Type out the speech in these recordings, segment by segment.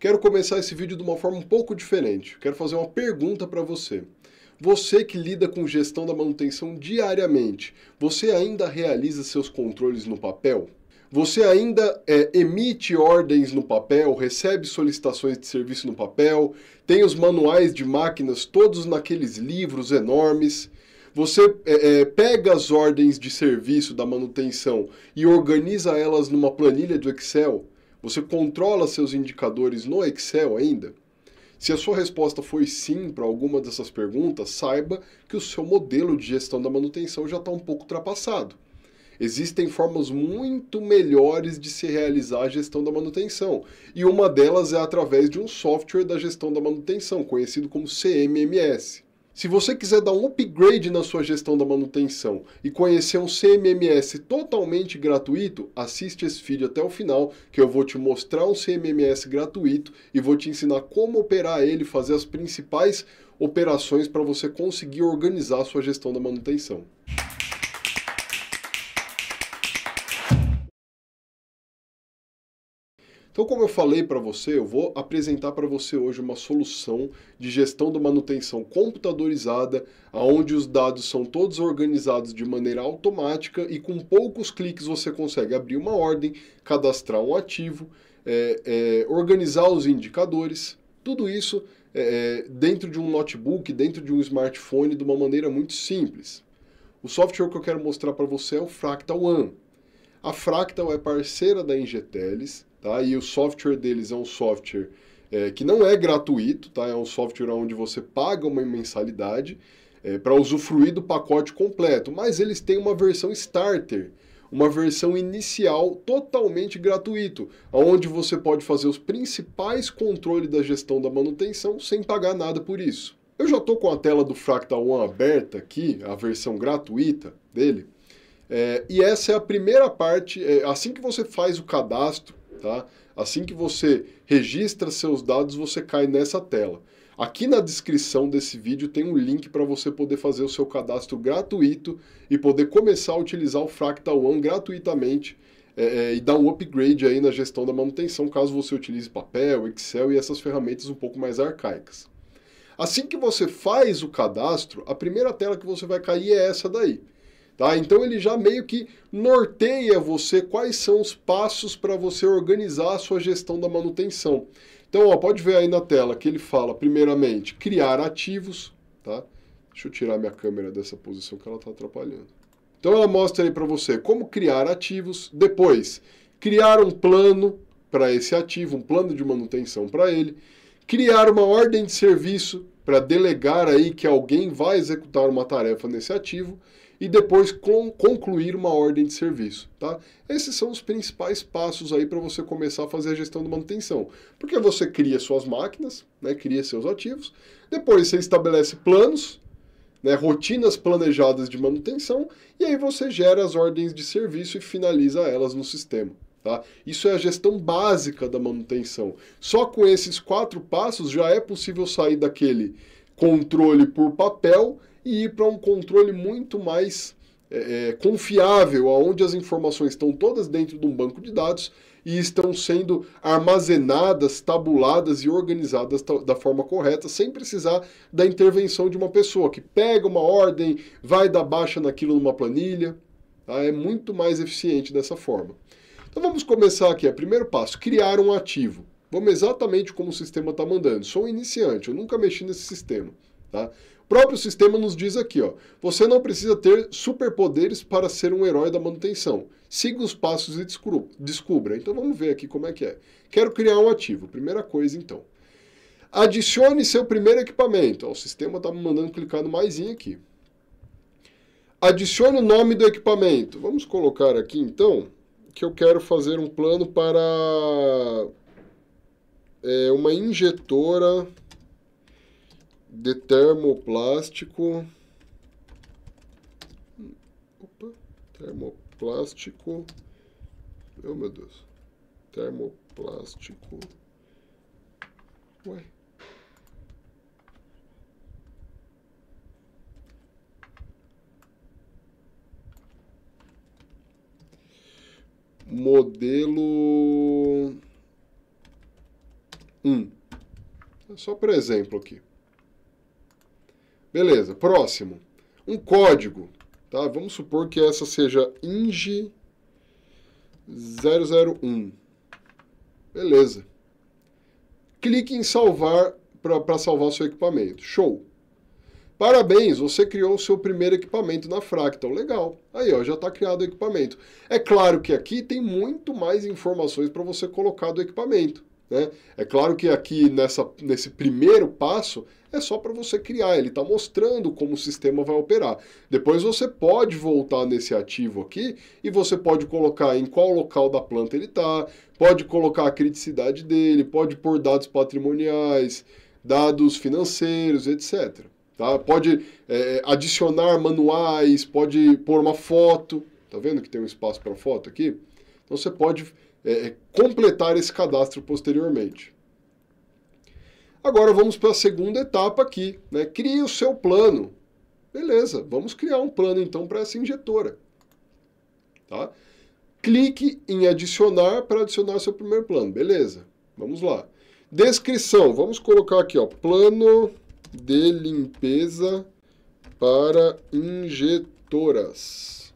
Quero começar esse vídeo de uma forma um pouco diferente. Quero fazer uma pergunta para você. Você que lida com gestão da manutenção diariamente, você ainda realiza seus controles no papel? Você ainda é, emite ordens no papel, recebe solicitações de serviço no papel, tem os manuais de máquinas todos naqueles livros enormes. Você é, é, pega as ordens de serviço da manutenção e organiza elas numa planilha do Excel. Você controla seus indicadores no Excel ainda? Se a sua resposta foi sim para alguma dessas perguntas, saiba que o seu modelo de gestão da manutenção já está um pouco ultrapassado. Existem formas muito melhores de se realizar a gestão da manutenção, e uma delas é através de um software da gestão da manutenção, conhecido como CMMS. Se você quiser dar um upgrade na sua gestão da manutenção e conhecer um CMMS totalmente gratuito, assiste esse vídeo até o final, que eu vou te mostrar um CMMS gratuito e vou te ensinar como operar ele, fazer as principais operações para você conseguir organizar a sua gestão da manutenção. Então, como eu falei para você, eu vou apresentar para você hoje uma solução de gestão da manutenção computadorizada, onde os dados são todos organizados de maneira automática e com poucos cliques você consegue abrir uma ordem, cadastrar um ativo, é, é, organizar os indicadores, tudo isso é, é dentro de um notebook, dentro de um smartphone, de uma maneira muito simples. O software que eu quero mostrar para você é o Fractal One. A Fractal é parceira da Ingeteles Tá? E o software deles é um software é, que não é gratuito, tá? é um software onde você paga uma mensalidade é, para usufruir do pacote completo, mas eles têm uma versão starter, uma versão inicial totalmente gratuito, onde você pode fazer os principais controles da gestão da manutenção sem pagar nada por isso. Eu já estou com a tela do Fractal One aberta aqui, a versão gratuita dele, é, e essa é a primeira parte, é, assim que você faz o cadastro, Tá? Assim que você registra seus dados, você cai nessa tela. Aqui na descrição desse vídeo tem um link para você poder fazer o seu cadastro gratuito e poder começar a utilizar o Fractal One gratuitamente é, é, e dar um upgrade aí na gestão da manutenção, caso você utilize papel, Excel e essas ferramentas um pouco mais arcaicas. Assim que você faz o cadastro, a primeira tela que você vai cair é essa daí. Tá? Então ele já meio que norteia você quais são os passos para você organizar a sua gestão da manutenção. Então, ó, pode ver aí na tela que ele fala, primeiramente, criar ativos. Tá? Deixa eu tirar minha câmera dessa posição que ela está atrapalhando. Então ela mostra aí para você como criar ativos, depois criar um plano para esse ativo, um plano de manutenção para ele, criar uma ordem de serviço para delegar aí que alguém vai executar uma tarefa nesse ativo e depois concluir uma ordem de serviço, tá? Esses são os principais passos aí para você começar a fazer a gestão de manutenção. Porque você cria suas máquinas, né, cria seus ativos, depois você estabelece planos, né, rotinas planejadas de manutenção, e aí você gera as ordens de serviço e finaliza elas no sistema. Tá? Isso é a gestão básica da manutenção. Só com esses quatro passos já é possível sair daquele controle por papel e ir para um controle muito mais é, é, confiável, onde as informações estão todas dentro de um banco de dados e estão sendo armazenadas, tabuladas e organizadas da forma correta, sem precisar da intervenção de uma pessoa que pega uma ordem, vai dar baixa naquilo numa planilha. Tá? É muito mais eficiente dessa forma. Então vamos começar aqui. O primeiro passo: criar um ativo. Vamos exatamente como o sistema está mandando. Sou um iniciante, eu nunca mexi nesse sistema. Tá? Próprio sistema nos diz aqui, ó, você não precisa ter superpoderes para ser um herói da manutenção. Siga os passos e descubra. Então vamos ver aqui como é que é. Quero criar um ativo. Primeira coisa, então. Adicione seu primeiro equipamento. Ó, o sistema está me mandando clicar no maisinho aqui. Adicione o nome do equipamento. Vamos colocar aqui, então, que eu quero fazer um plano para é, uma injetora de termoplástico. Opa, termoplástico. Oh meu Deus. Termoplástico. Ué. Modelo 1. Só por exemplo aqui. Beleza, próximo. Um código. Tá? Vamos supor que essa seja ING 001. Beleza. Clique em salvar para salvar seu equipamento. Show. Parabéns, você criou o seu primeiro equipamento na Fractal. Legal. Aí, ó, já está criado o equipamento. É claro que aqui tem muito mais informações para você colocar do equipamento. Né? É claro que aqui nessa, nesse primeiro passo é só para você criar, ele está mostrando como o sistema vai operar. Depois você pode voltar nesse ativo aqui e você pode colocar em qual local da planta ele está, pode colocar a criticidade dele, pode pôr dados patrimoniais, dados financeiros, etc. Tá? Pode é, adicionar manuais, pode pôr uma foto. Tá vendo que tem um espaço para foto aqui? Então você pode é, é, completar esse cadastro posteriormente. Agora vamos para a segunda etapa aqui, né? Crie o seu plano. Beleza, vamos criar um plano então para essa injetora. Tá? Clique em adicionar para adicionar seu primeiro plano. Beleza, vamos lá. Descrição, vamos colocar aqui, ó, plano de limpeza para injetoras.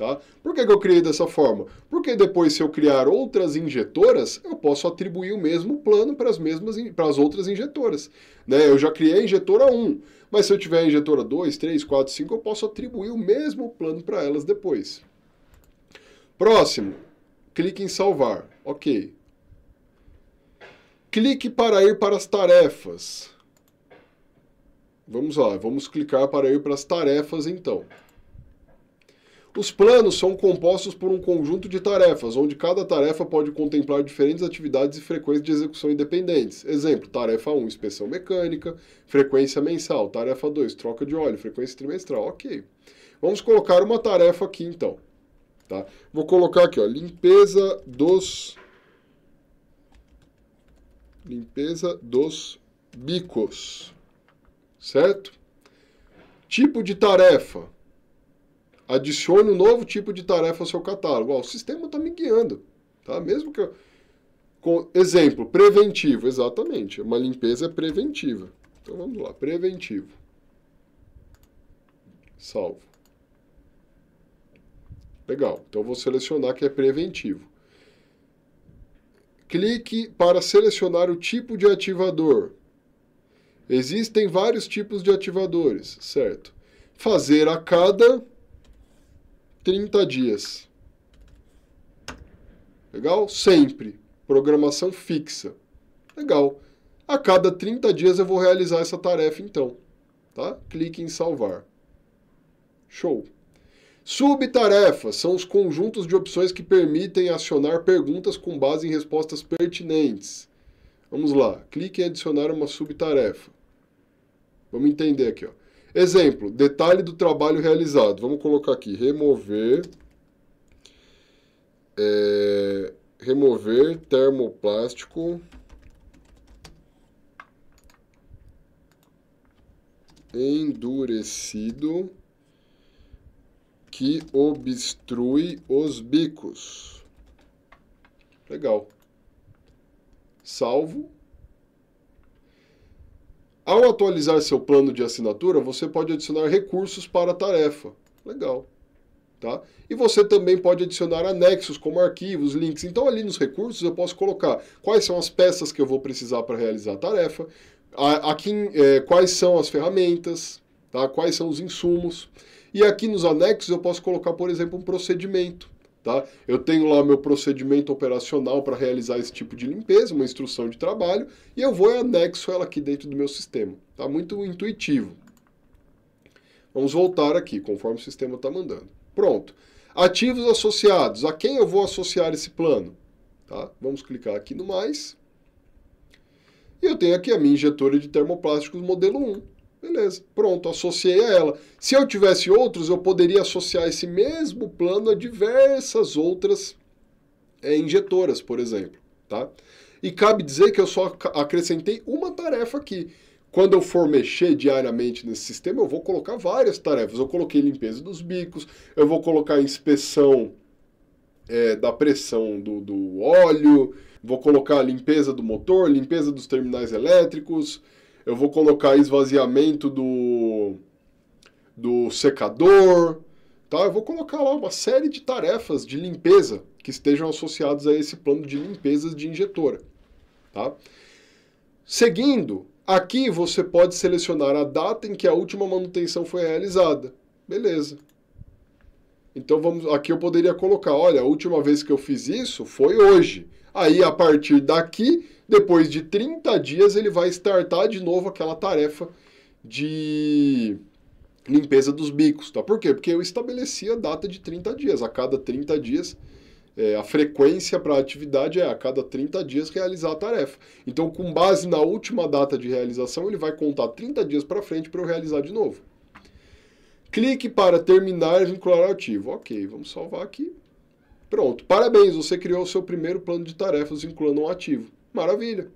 Tá? Por que, que eu criei dessa forma? Porque depois, se eu criar outras injetoras, eu posso atribuir o mesmo plano para as mesmas para as outras injetoras. Né? Eu já criei a injetora 1, mas se eu tiver a injetora 2, 3, 4, 5, eu posso atribuir o mesmo plano para elas depois. Próximo, clique em salvar. Ok. Clique para ir para as tarefas. Vamos lá, vamos clicar para ir para as tarefas então. Os planos são compostos por um conjunto de tarefas, onde cada tarefa pode contemplar diferentes atividades e frequências de execução independentes. Exemplo, tarefa 1, inspeção mecânica, frequência mensal. Tarefa 2, troca de óleo, frequência trimestral. Ok. Vamos colocar uma tarefa aqui, então. Tá? Vou colocar aqui, ó, limpeza dos... Limpeza dos bicos. Certo? Tipo de tarefa adicione um novo tipo de tarefa ao seu catálogo. Ó, o sistema está me guiando, tá? Mesmo que eu... Com, exemplo, preventivo, exatamente. Uma limpeza preventiva. Então vamos lá, preventivo. Salvo. Legal, então vou selecionar que é preventivo. Clique para selecionar o tipo de ativador. Existem vários tipos de ativadores, certo? Fazer a cada 30 dias. Legal? Sempre. Programação fixa. Legal. A cada 30 dias eu vou realizar essa tarefa então. Tá? Clique em salvar. Show. Subtarefas são os conjuntos de opções que permitem acionar perguntas com base em respostas pertinentes. Vamos lá. Clique em adicionar uma subtarefa. Vamos entender aqui. Ó. Exemplo, detalhe do trabalho realizado. Vamos colocar aqui, remover, é, remover termoplástico endurecido que obstrui os bicos. Legal. Salvo. Ao atualizar seu plano de assinatura, você pode adicionar recursos para a tarefa. Legal. Tá? E você também pode adicionar anexos como arquivos, links. Então, ali nos recursos, eu posso colocar quais são as peças que eu vou precisar para realizar a tarefa, aqui, é, quais são as ferramentas, tá? quais são os insumos. E aqui nos anexos, eu posso colocar, por exemplo, um procedimento. Tá? Eu tenho lá meu procedimento operacional para realizar esse tipo de limpeza, uma instrução de trabalho, e eu vou e anexo ela aqui dentro do meu sistema. Tá muito intuitivo. Vamos voltar aqui, conforme o sistema está mandando. Pronto. Ativos associados. A quem eu vou associar esse plano? Tá? Vamos clicar aqui no mais. E eu tenho aqui a minha injetora de termoplásticos modelo 1. Beleza, pronto, associei a ela. Se eu tivesse outros, eu poderia associar esse mesmo plano a diversas outras é, injetoras, por exemplo. Tá? E cabe dizer que eu só acrescentei uma tarefa aqui. Quando eu for mexer diariamente nesse sistema, eu vou colocar várias tarefas. Eu coloquei limpeza dos bicos, eu vou colocar inspeção é, da pressão do, do óleo, Vou colocar limpeza do motor, limpeza dos terminais elétricos, eu vou colocar esvaziamento do, do secador, tá? Eu vou colocar lá uma série de tarefas de limpeza que estejam associadas a esse plano de limpezas de injetora, tá? Seguindo, aqui você pode selecionar a data em que a última manutenção foi realizada. Beleza. Então vamos, aqui eu poderia colocar, olha, a última vez que eu fiz isso foi hoje. Aí a partir daqui, depois de 30 dias, ele vai startar de novo aquela tarefa de limpeza dos bicos, tá? Por quê? Porque eu estabeleci a data de 30 dias. A cada 30 dias, é, a frequência para a atividade é a cada 30 dias realizar a tarefa. Então, com base na última data de realização, ele vai contar 30 dias para frente para eu realizar de novo. Clique para terminar e vincular ativo. Ok, vamos salvar aqui. Pronto. Parabéns, você criou o seu primeiro plano de tarefas vinculando um ativo. Maravilha.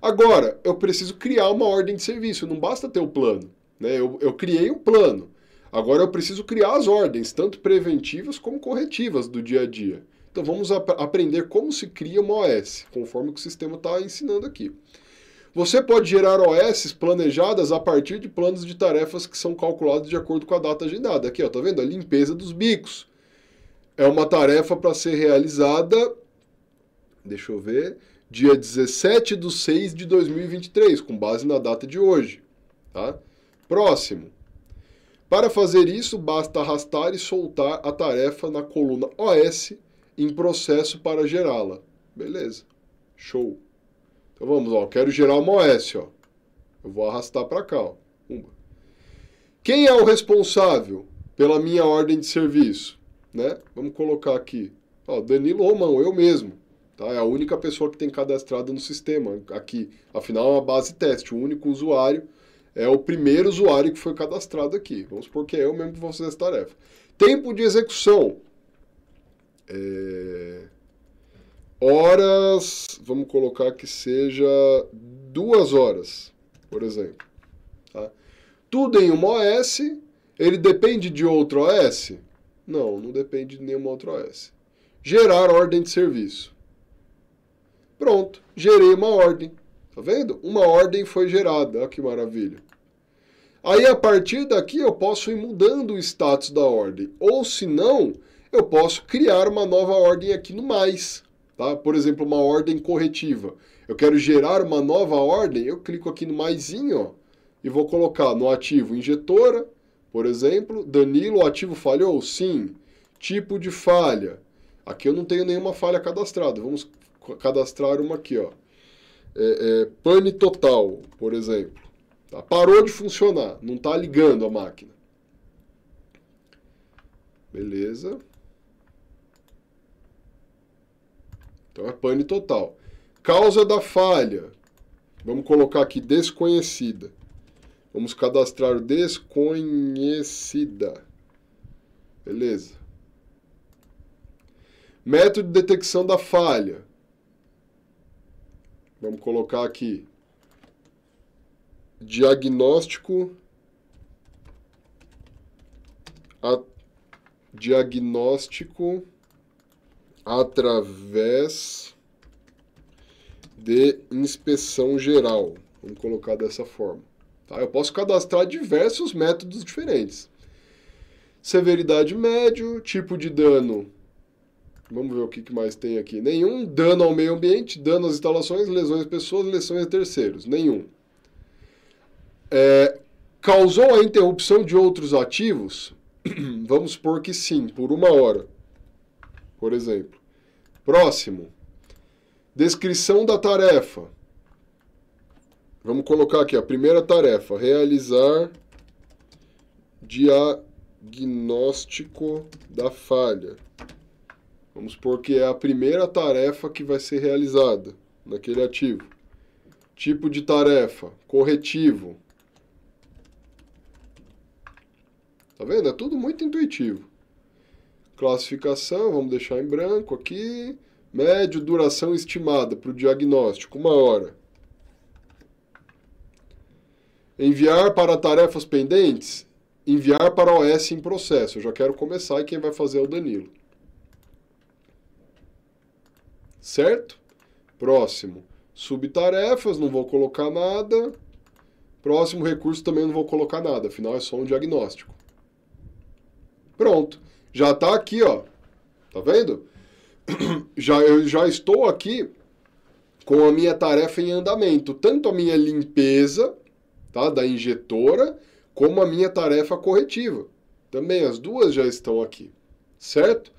Agora, eu preciso criar uma ordem de serviço. Não basta ter o plano. Né? Eu, eu criei o um plano. Agora eu preciso criar as ordens, tanto preventivas como corretivas do dia a dia. Então vamos ap aprender como se cria uma OS, conforme o que o sistema está ensinando aqui. Você pode gerar OS planejadas a partir de planos de tarefas que são calculados de acordo com a data agendada. Aqui, ó, tá vendo? A limpeza dos bicos. É uma tarefa para ser realizada, deixa eu ver, dia 17 de 6 de 2023, com base na data de hoje. Tá? Próximo. Para fazer isso, basta arrastar e soltar a tarefa na coluna OS em processo para gerá-la. Beleza. Show. Então vamos, ó, quero gerar uma OS, ó. Eu vou arrastar para cá, ó. Quem é o responsável pela minha ordem de serviço, né? Vamos colocar aqui, ó, Danilo Romão, eu mesmo, tá? É a única pessoa que tem cadastrado no sistema aqui. Afinal, é uma base teste, o único usuário é o primeiro usuário que foi cadastrado aqui. Vamos supor que é eu mesmo que vou fazer essa tarefa. Tempo de execução. É horas, vamos colocar que seja duas horas, por exemplo. Tá? Tudo em uma OS, ele depende de outro OS? Não, não depende de nenhuma outra OS. Gerar ordem de serviço. Pronto, gerei uma ordem. Tá vendo? Uma ordem foi gerada. Olha que maravilha. Aí, a partir daqui, eu posso ir mudando o status da ordem. Ou, se não, eu posso criar uma nova ordem aqui no mais. Tá? Por exemplo, uma ordem corretiva. Eu quero gerar uma nova ordem, eu clico aqui no maisinho ó, e vou colocar no ativo injetora, por exemplo, Danilo, o ativo falhou? Sim. Tipo de falha. Aqui eu não tenho nenhuma falha cadastrada. Vamos cadastrar uma aqui, ó. É, é, pane total, por exemplo. Tá? Parou de funcionar, não está ligando a máquina. Beleza. Então é pane total. Causa da falha. Vamos colocar aqui desconhecida. Vamos cadastrar desconhecida. Beleza. Método de detecção da falha. Vamos colocar aqui. Diagnóstico. A, diagnóstico através de inspeção geral. Vamos colocar dessa forma. Tá? Eu posso cadastrar diversos métodos diferentes. Severidade médio, tipo de dano. Vamos ver o que mais tem aqui. Nenhum. Dano ao meio ambiente, dano às instalações, lesões às pessoas, lesões a terceiros. Nenhum. É, causou a interrupção de outros ativos? Vamos supor que sim, por uma hora por exemplo. Próximo. Descrição da tarefa. Vamos colocar aqui a primeira tarefa: realizar diagnóstico da falha. Vamos supor que é a primeira tarefa que vai ser realizada naquele ativo. Tipo de tarefa: corretivo. Tá vendo? É tudo muito intuitivo. Classificação, vamos deixar em branco aqui. Médio, duração estimada para o diagnóstico, uma hora. Enviar para tarefas pendentes, enviar para OS em processo. Eu já quero começar e quem vai fazer é o Danilo. Certo? Próximo, subtarefas, não vou colocar nada. Próximo recurso também não vou colocar nada, afinal é só um diagnóstico. Pronto, já está aqui, ó. Tá vendo? Já, eu já estou aqui com a minha tarefa em andamento, tanto a minha limpeza, tá, da injetora, como a minha tarefa corretiva. Também as duas já estão aqui, certo?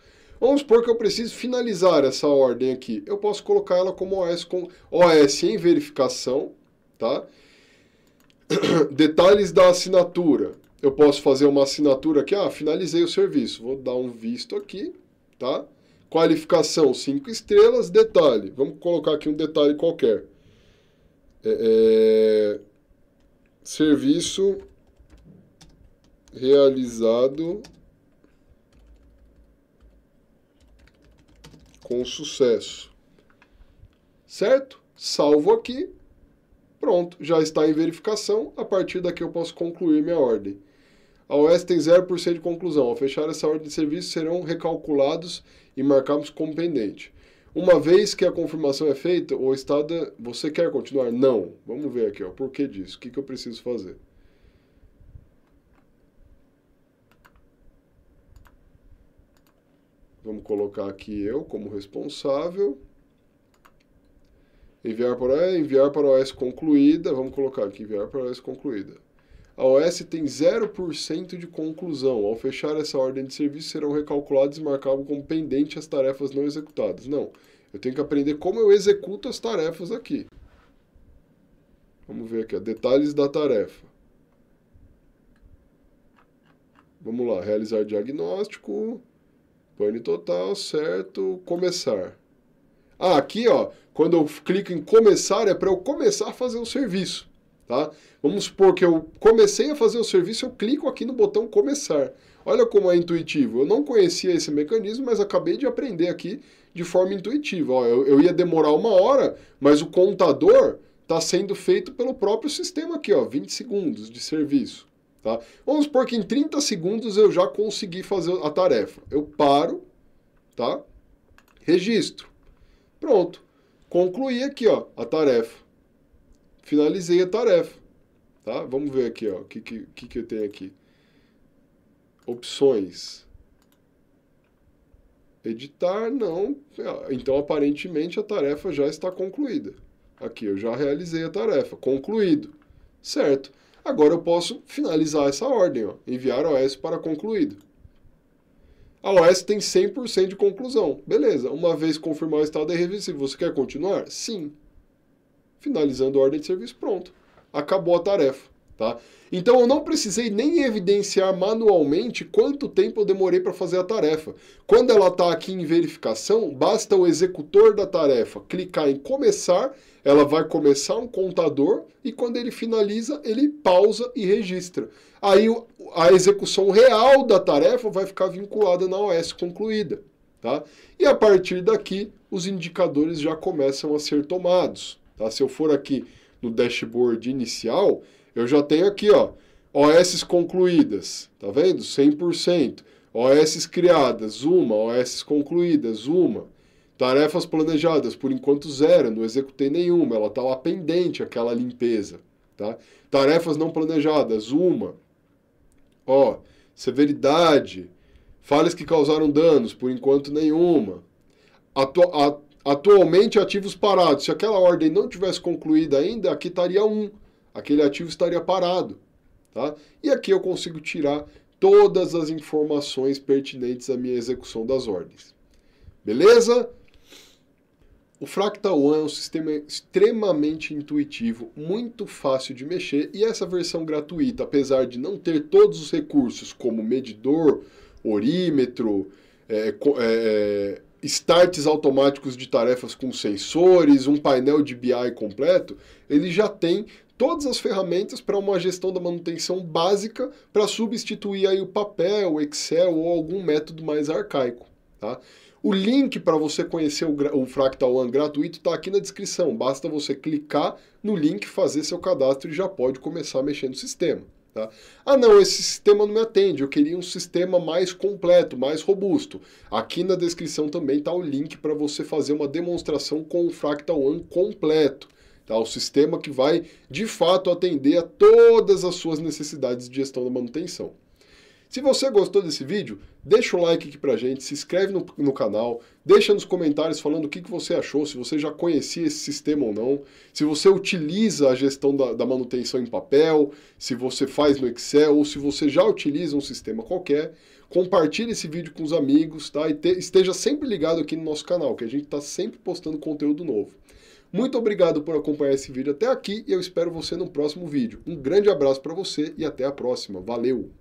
Vamos supor que eu preciso finalizar essa ordem aqui. Eu posso colocar ela como OS com OS em verificação, tá? Detalhes da assinatura. Eu posso fazer uma assinatura aqui, ah, finalizei o serviço. Vou dar um visto aqui, tá? Qualificação 5 estrelas, detalhe. Vamos colocar aqui um detalhe qualquer. É, é, serviço realizado com sucesso. Certo? Salvo aqui. Pronto, já está em verificação. A partir daqui eu posso concluir minha ordem. A OS tem 0% de conclusão. Ao fechar essa ordem de serviço, serão recalculados e marcados como pendente. Uma vez que a confirmação é feita, o estado. Você quer continuar? Não. Vamos ver aqui, ó. Por que disso? O que, que eu preciso fazer? Colocar aqui eu como responsável. Enviar para, enviar para a OS concluída. Vamos colocar aqui, enviar para a OS concluída. A OS tem 0% de conclusão. Ao fechar essa ordem de serviço, serão recalculados e marcados como pendente as tarefas não executadas. Não, eu tenho que aprender como eu executo as tarefas aqui. Vamos ver aqui, ó, detalhes da tarefa. Vamos lá, realizar diagnóstico. Pane total, certo, começar. Ah, aqui, ó, quando eu clico em começar, é para eu começar a fazer o serviço, tá? Vamos supor que eu comecei a fazer o serviço, eu clico aqui no botão começar. Olha como é intuitivo. Eu não conhecia esse mecanismo, mas acabei de aprender aqui de forma intuitiva. Ó, eu, eu ia demorar uma hora, mas o contador está sendo feito pelo próprio sistema aqui, ó, 20 segundos de serviço. Tá? Vamos supor que em 30 segundos eu já consegui fazer a tarefa. Eu paro, tá? registro. Pronto. Concluí aqui ó, a tarefa. Finalizei a tarefa. Tá? Vamos ver aqui o que, que, que eu tenho aqui. Opções. Editar, não. Então, aparentemente, a tarefa já está concluída. Aqui, eu já realizei a tarefa. Concluído. Certo. Agora eu posso finalizar essa ordem, ó, enviar OS para concluído. A OS tem 100% de conclusão. Beleza, uma vez confirmar o estado é reversível. Você quer continuar? Sim. Finalizando a ordem de serviço, pronto. Acabou a tarefa. Tá? Então eu não precisei nem evidenciar manualmente quanto tempo eu demorei para fazer a tarefa. Quando ela está aqui em verificação, basta o executor da tarefa clicar em começar, ela vai começar um contador e quando ele finaliza, ele pausa e registra. Aí a execução real da tarefa vai ficar vinculada na OS concluída. Tá? E a partir daqui, os indicadores já começam a ser tomados. Tá? Se eu for aqui no dashboard inicial, eu já tenho aqui, ó, OS concluídas, tá vendo? 100%. OS criadas, uma. OS concluídas, uma. Tarefas planejadas, por enquanto zero, não executei nenhuma, ela está lá pendente, aquela limpeza. Tá? Tarefas não planejadas, uma. Ó, severidade, falhas que causaram danos, por enquanto nenhuma. Atu atualmente ativos parados, se aquela ordem não tivesse concluída ainda, aqui estaria um aquele ativo estaria parado. Tá? E aqui eu consigo tirar todas as informações pertinentes à minha execução das ordens. Beleza? O Fractal One é um sistema extremamente intuitivo, muito fácil de mexer e essa versão gratuita, apesar de não ter todos os recursos como medidor, orímetro, é, é, é starts automáticos de tarefas com sensores, um painel de BI completo, ele já tem todas as ferramentas para uma gestão da manutenção básica para substituir aí o papel, o Excel ou algum método mais arcaico. Tá? O link para você conhecer o, o Fractal One gratuito está aqui na descrição. Basta você clicar no link, fazer seu cadastro e já pode começar a mexer no sistema. Tá? Ah, não, esse sistema não me atende, eu queria um sistema mais completo, mais robusto. Aqui na descrição também está o link para você fazer uma demonstração com o Fractal One completo. Tá? O sistema que vai, de fato, atender a todas as suas necessidades de gestão da manutenção. Se você gostou desse vídeo, deixa o like aqui pra gente, se inscreve no, no canal, deixa nos comentários falando o que, que você achou, se você já conhecia esse sistema ou não, se você utiliza a gestão da, da manutenção em papel, se você faz no Excel ou se você já utiliza um sistema qualquer. Compartilhe esse vídeo com os amigos, tá? E te, esteja sempre ligado aqui no nosso canal, que a gente está sempre postando conteúdo novo. Muito obrigado por acompanhar esse vídeo até aqui e eu espero você no próximo vídeo. Um grande abraço para você e até a próxima. Valeu!